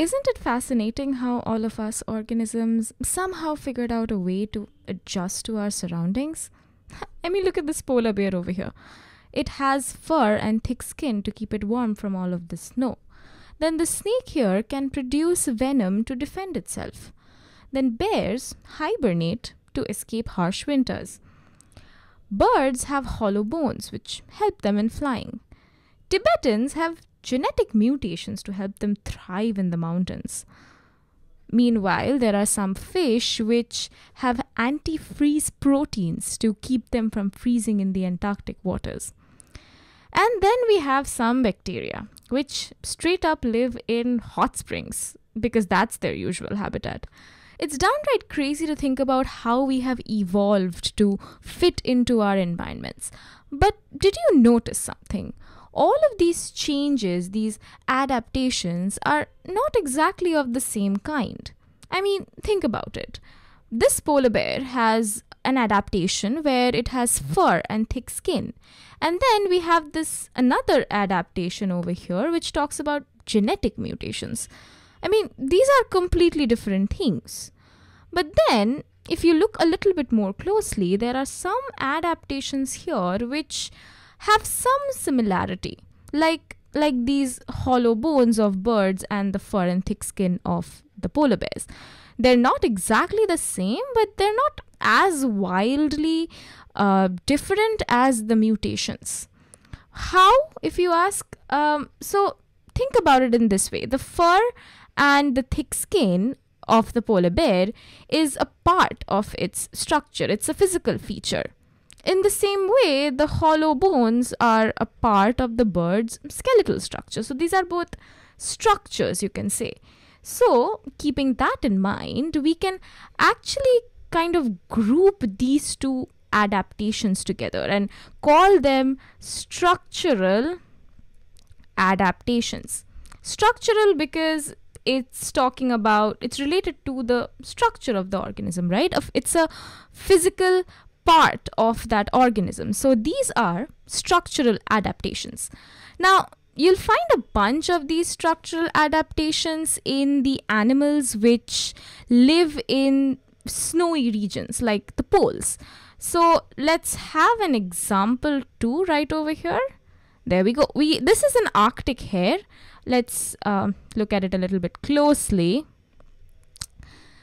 isn't it fascinating how all of us organisms somehow figured out a way to adjust to our surroundings? I mean, look at this polar bear over here. It has fur and thick skin to keep it warm from all of the snow. Then the snake here can produce venom to defend itself. Then bears hibernate to escape harsh winters. Birds have hollow bones, which help them in flying. Tibetans have genetic mutations to help them thrive in the mountains. Meanwhile, there are some fish which have antifreeze proteins to keep them from freezing in the Antarctic waters. And then we have some bacteria which straight up live in hot springs because that's their usual habitat. It's downright crazy to think about how we have evolved to fit into our environments. But did you notice something? All of these changes, these adaptations, are not exactly of the same kind. I mean, think about it. This polar bear has an adaptation where it has fur and thick skin. And then we have this another adaptation over here which talks about genetic mutations. I mean, these are completely different things. But then, if you look a little bit more closely, there are some adaptations here which have some similarity, like like these hollow bones of birds and the fur and thick skin of the polar bears. They're not exactly the same, but they're not as wildly uh, different as the mutations. How, if you ask? Um, so think about it in this way the fur and the thick skin of the polar bear is a part of its structure, it's a physical feature. In the same way, the hollow bones are a part of the bird's skeletal structure. So these are both structures, you can say. So, keeping that in mind, we can actually kind of group these two adaptations together and call them structural adaptations. Structural because it's talking about it's related to the structure of the organism right of it's a physical part of that organism. So these are structural adaptations. Now you'll find a bunch of these structural adaptations in the animals which live in snowy regions like the poles. So let's have an example too right over here. There we go. We this is an arctic hare. Let's um, look at it a little bit closely.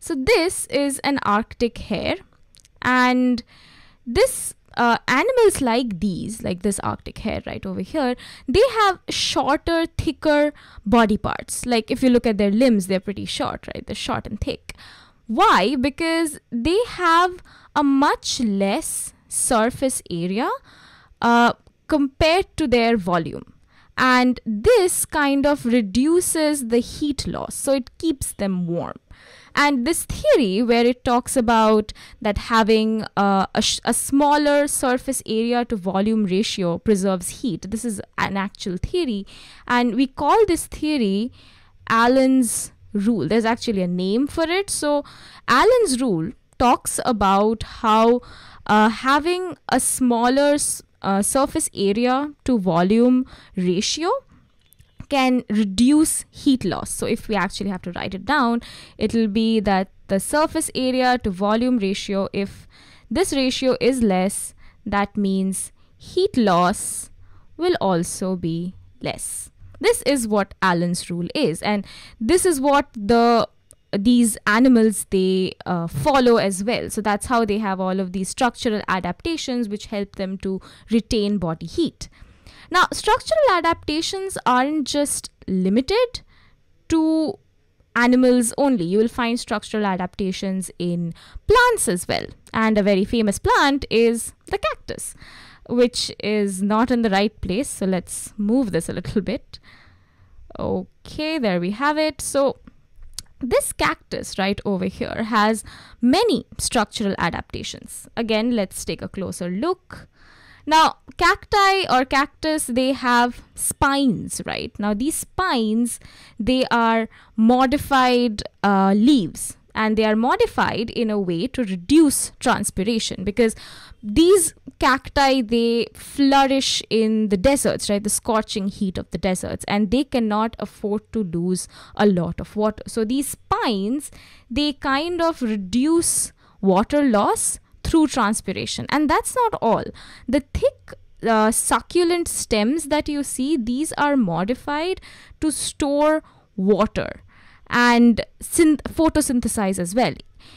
So this is an Arctic hare and this uh, animals like these, like this Arctic hare right over here, they have shorter, thicker body parts. Like if you look at their limbs, they're pretty short, right? They're short and thick. Why? Because they have a much less surface area uh, compared to their volume and this kind of reduces the heat loss so it keeps them warm and this theory where it talks about that having uh, a, a, smaller surface area to volume ratio preserves heat. This is an actual theory. And we call this theory allen's rule. There's actually a name for it. So allen's rule talks about how uh, having a smaller uh, surface area to volume ratio can reduce heat loss. So if we actually have to write it down, it'll be that the surface area to volume ratio, if this ratio is less, that means heat loss will also be less. This is what Allen's rule is, and this is what the these animals they uh, follow as well so that's how they have all of these structural adaptations which help them to retain body heat now structural adaptations aren't just limited to animals only. You will find structural adaptations in plants as well. And a very famous plant is the cactus which is not in the right place. So let's move this a little bit. Okay there we have it. So this cactus right over here has many structural adaptations. Again, let's take a closer look. Now, cacti or cactus, they have spines, right? Now, these spines, they are modified uh, leaves and they are modified in a way to reduce transpiration because these cacti they flourish in the deserts right the scorching heat of the deserts and they cannot afford to lose a lot of water so these spines they kind of reduce water loss through transpiration and that's not all the thick uh, succulent stems that you see these are modified to store water and synth- photosynthesize as well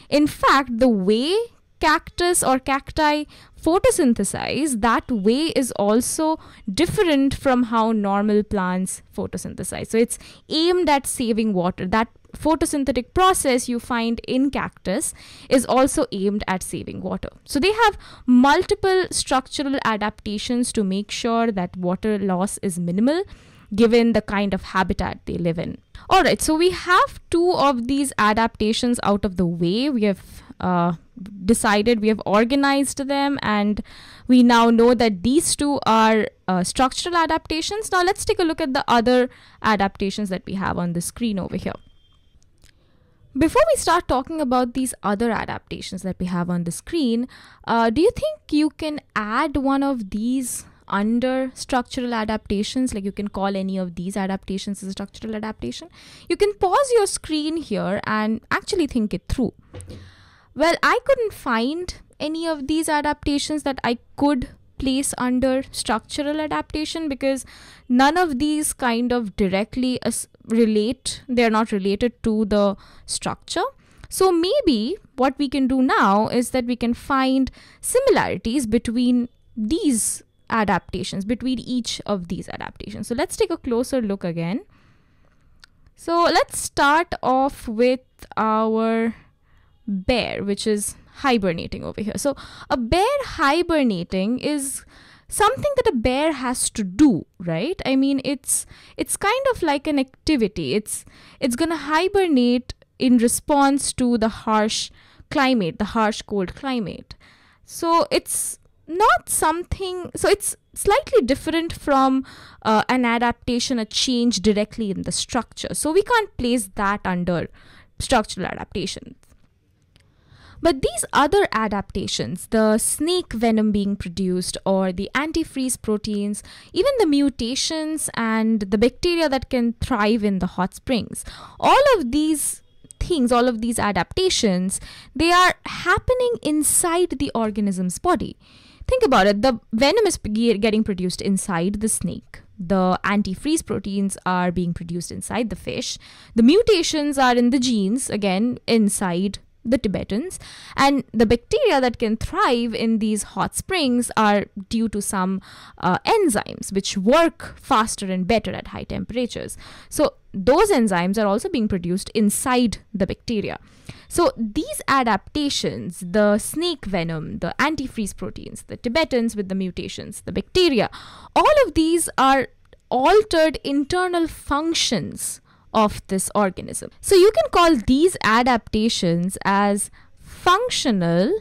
in fact the way cactus or cacti photosynthesize, that way is also different from how normal plants photosynthesize. So it's aimed at saving water. That photosynthetic process you find in cactus is also aimed at saving water. So they have multiple structural adaptations to make sure that water loss is minimal given the kind of habitat they live in. All right, so we have two of these adaptations out of the way. We have uh, decided, we have organized them, and we now know that these two are uh, structural adaptations. Now, let's take a look at the other adaptations that we have on the screen over here. Before we start talking about these other adaptations that we have on the screen, uh, do you think you can add one of these under structural adaptations? Like you can call any of these adaptations as a structural adaptation? You can pause your screen here and actually think it through. Well i couldn't find any of these adaptations that i could place under structural adaptation because none of these kind of directly relate they're not related to the structure so maybe what we can do now is that we can find similarities between these adaptations between each of these adaptations. So let's take a closer look again. So let's start off with our bear, which is hibernating over here. So a bear hibernating is something that a bear has to do right? I mean it's it's kind of like an activity. It's it's going to hibernate in response to the harsh climate the harsh cold climate. So it's not something so it's slightly different from uh, an adaptation a change directly in the structure. So we can't place that under structural adaptations but these other adaptations, the snake venom being produced, or the antifreeze proteins, even the mutations and the bacteria that can thrive in the hot springs, all of these things, all of these adaptations, they are happening inside the organism's body. Think about it the venom is getting produced inside the snake. The antifreeze proteins are being produced inside the fish. The mutations are in the genes, again, inside the Tibetans. And the bacteria that can thrive in these hot springs are due to some uh, enzymes which work faster and better at high temperatures. So, those enzymes are also being produced inside the bacteria. So, these adaptations, the snake venom, the antifreeze proteins, the Tibetans with the mutations, the bacteria, all of these are altered internal functions of this organism. So you can call these adaptations as functional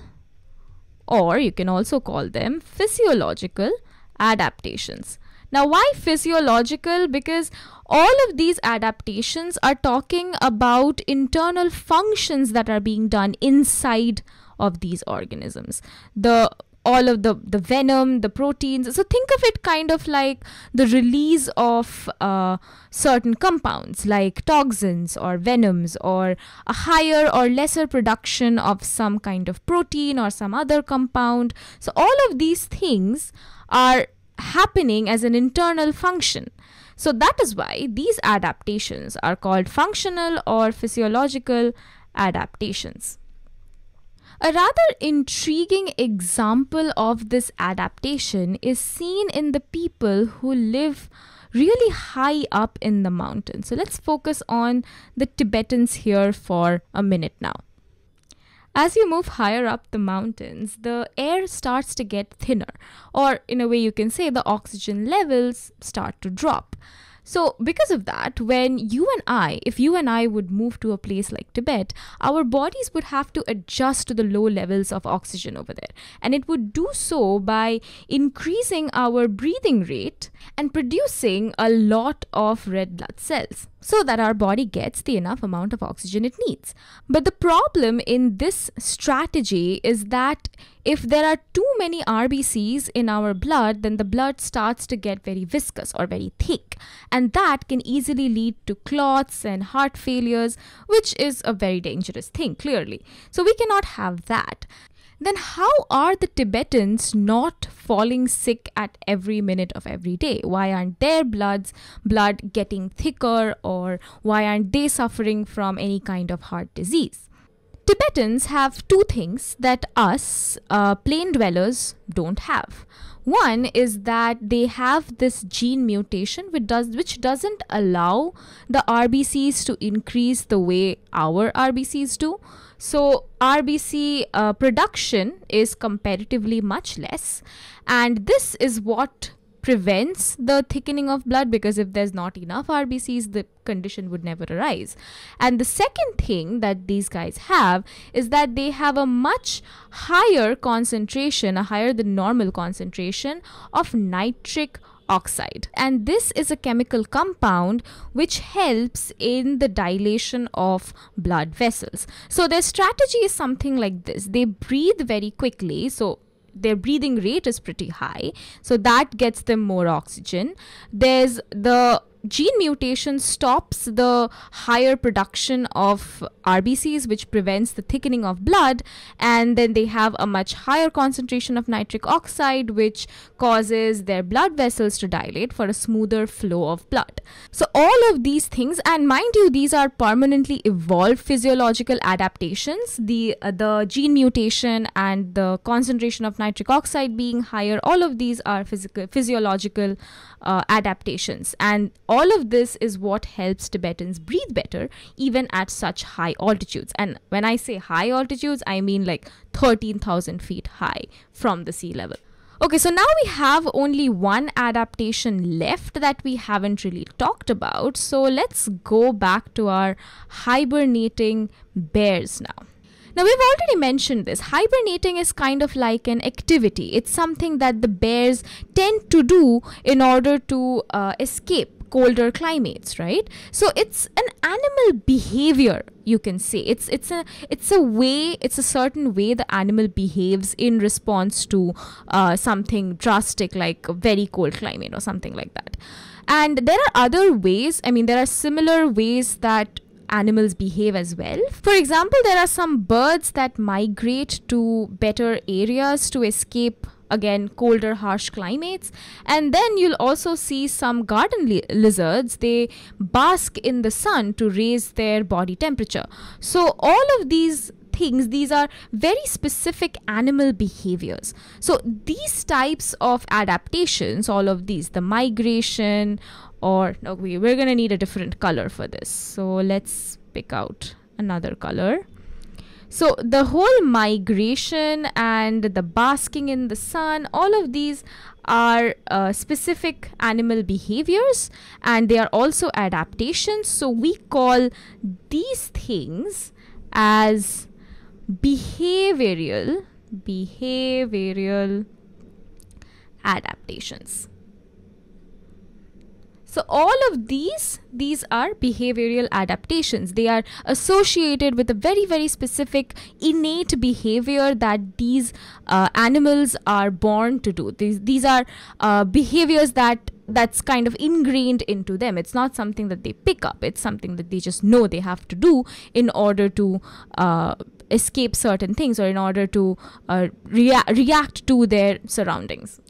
or you can also call them physiological adaptations. Now, why physiological? Because all of these adaptations are talking about internal functions that are being done inside of these organisms. The all of the the venom the proteins. So think of it kind of like the release of uh, certain compounds like toxins or venoms or a higher or lesser production of some kind of protein or some other compound. So all of these things are happening as an internal function. So that is why these adaptations are called functional or physiological adaptations a rather intriguing example of this adaptation is seen in the people who live really high up in the mountains. So let's focus on the Tibetans here for a minute now. As you move higher up the mountains, the air starts to get thinner, or in a way, you can say the oxygen levels start to drop. So, because of that, when you and I, if you and I would move to a place like Tibet, our bodies would have to adjust to the low levels of oxygen over there. And it would do so by increasing our breathing rate and producing a lot of red blood cells so that our body gets the enough amount of oxygen it needs. But the problem in this strategy is that if there are too many RBCs in our blood, then the blood starts to get very viscous or very thick. And that can easily lead to clots and heart failures, which is a very dangerous thing, clearly. So we cannot have that then how are the Tibetans not falling sick at every minute of every day? Why aren't their bloods blood getting thicker or why aren't they suffering from any kind of heart disease? Tibetans have two things that us uh, plain dwellers don't have. One is that they have this gene mutation which does which doesn't allow the RBCs to increase the way our RBCs do. So RBC uh, production is comparatively much less, and this is what prevents the thickening of blood because if there's not enough RBCs, the condition would never arise. And the second thing that these guys have is that they have a much higher concentration, a higher than normal concentration of nitric oxide. And this is a chemical compound which helps in the dilation of blood vessels. So their strategy is something like this. They breathe very quickly. So their breathing rate is pretty high so that gets them more oxygen. There's the gene mutation stops the higher production of RBCs, which prevents the thickening of blood, and then they have a much higher concentration of nitric oxide, which causes their blood vessels to dilate for a smoother flow of blood. So, all of these things, and mind you, these are permanently evolved physiological adaptations. The uh, the gene mutation and the concentration of nitric oxide being higher, all of these are physical physiological uh, adaptations, and all of this is what helps Tibetans breathe better even at such high altitudes. And when I say high altitudes, I mean like 13,000 feet high from the sea level. Okay, so now we have only one adaptation left that we haven't really talked about. So let's go back to our hibernating bears now. Now, we've already mentioned this. Hibernating is kind of like an activity, it's something that the bears tend to do in order to uh, escape colder climates right? So it's an animal behavior you can say. It's it's a it's a way it's a certain way the animal behaves in response to uh, something drastic like a very cold climate or something like that. And there are other ways i mean there are similar ways that animals behave as well. For example, there are some birds that migrate to better areas to escape again colder harsh climates. And then you'll also see some garden li- lizards. They bask in the sun to raise their body temperature. So all of these things these are very specific animal behaviors. So these types of adaptations all of these the migration or okay, we're going to need a different color for this. So let's pick out another color so the whole migration and the basking in the sun, all of these are uh, specific animal behaviors and they are also adaptations. So we call these things as behavioral behavioral adaptations. So all of these, these are behavioral adaptations. They are associated with a very, very specific innate behavior that these uh, animals are born to do. These, these are uh, behaviors that that's kind of ingrained into them. It's not something that they pick up. It's something that they just know they have to do in order to uh, escape certain things or in order to uh, rea- react to their surroundings.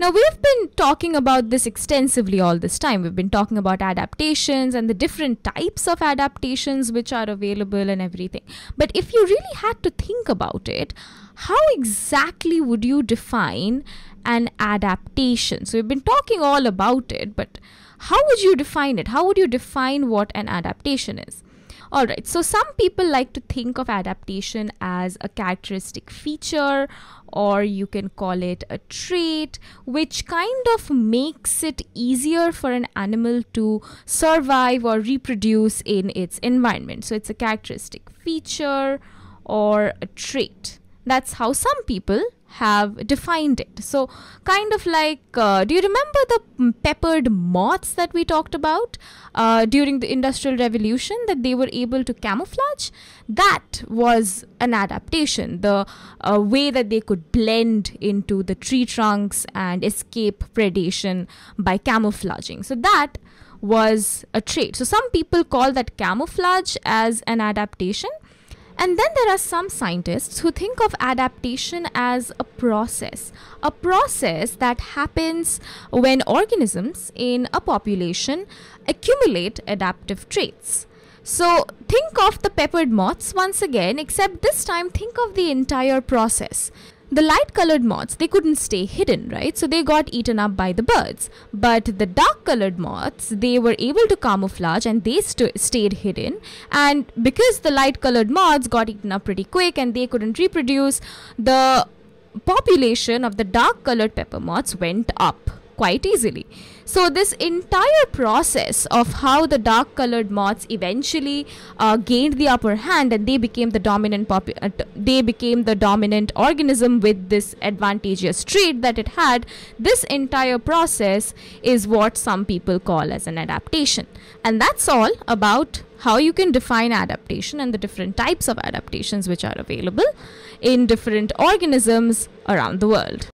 Now, we've been talking about this extensively all this time. We've been talking about adaptations and the different types of adaptations which are available and everything. But if you really had to think about it, how exactly would you define an adaptation? So, we've been talking all about it, but how would you define it? How would you define what an adaptation is? Alright, so some people like to think of adaptation as a characteristic feature or you can call it a trait, which kind of makes it easier for an animal to survive or reproduce in its environment. So it's a characteristic feature or a trait. That's how some people have defined it. So, kind of like, uh, do you remember the peppered moths that we talked about uh, during the Industrial Revolution that they were able to camouflage? That was an adaptation, the uh, way that they could blend into the tree trunks and escape predation by camouflaging. So, that was a trait. So, some people call that camouflage as an adaptation and then there are some scientists who think of adaptation as a process, a process that happens when organisms in a population accumulate adaptive traits. So think of the peppered moths once again, except this time think of the entire process the light colored moths they couldn't stay hidden right? So they got eaten up by the birds. But the dark colored moths they were able to camouflage and they st- stayed hidden. And because the light colored moths got eaten up pretty quick and they couldn't reproduce the population of the dark colored pepper moths went up quite easily. So this entire process of how the dark colored moths eventually uh, gained the upper hand and they became the dominant uh, they became the dominant organism with this advantageous trait that it had this entire process is what some people call as an adaptation and that's all about how you can define adaptation and the different types of adaptations which are available in different organisms around the world